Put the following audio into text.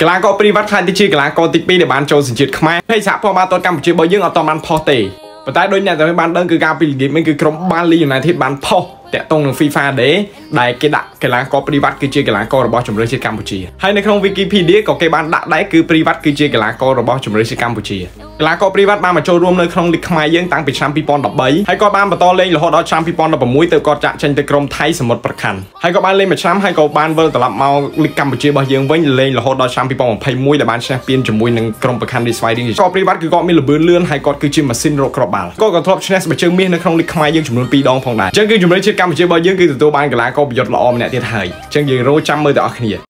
កីឡាករព្រីវ៉ាត់ខ្លាចទៅជាកីឡាករទី2ដែលបានចូលសញ្ជាតិខ្មែរហើយសហព័ន្ធបាល់ទាត់កម្ពុជារបស់យើងអត់ទាន់បានផុសទេប៉ុន្តែដូចអ្នកទាំងបានដឹងគឺការពីល្ងាចមិញគឺក្រុម Bali United បានផុស តាក់ទងនឹង FIFA Day ដែលគេដាក់កីឡាករព្រីវ៉ាត់គឺជាកីឡាកររបស់ជម្រើសជាតិកម្ពុជាហើយនៅក្នុង Wikipedia ក៏គេបានដាក់ដែរគឺព្រីវ៉ាត់គឺជាកីឡាកររបស់ជម្រើសជាតិកម្ពុជាកីឡាករព្រីវ៉ាត់បានមកចូលរួមនៅក្នុងលីកខ្មែរយើងតាំងពីឆ្នាំ2013ហើយក៏បានបន្តលេងរហូតដល់ឆ្នាំ2016ទៅគាត់ចាក់ចេញទៅក្រុមថៃសមុទ្រប្រខាន់ហើយក៏បានលេងមួយឆ្នាំហើយក៏បានវិលត្រឡប់មកលីកកម្ពុជារបស់យើងវិញលេងរហូតដល់ឆ្នាំ2021ដែលបានឈ្នះពានជាមួយនឹងក្រុមប្រខាន់រីស្វៃឌីងក៏ព្រីវ៉ាត់គឺគាត់មានល្បឿនលឿនហើយគាត់គឺជាម៉ាស៊ីនរកគ្រាប់បាល់ក៏គាត់ធ្លាប់ឈ្នះស្បែកជើងមាសនៅក្នុងលីកខ្មែរយើងចំនួន2ដងផងដែរអញ្ចឹងគឺជំរឿនជាតិកម្ពុជារបស់យើងគឺទទួលបានកីឡាករប្រយុទ្ធល្អម្នាក់ទៀតហើយអញ្ចឹងយើងរងចាំមើលទាំងអស់គ្នា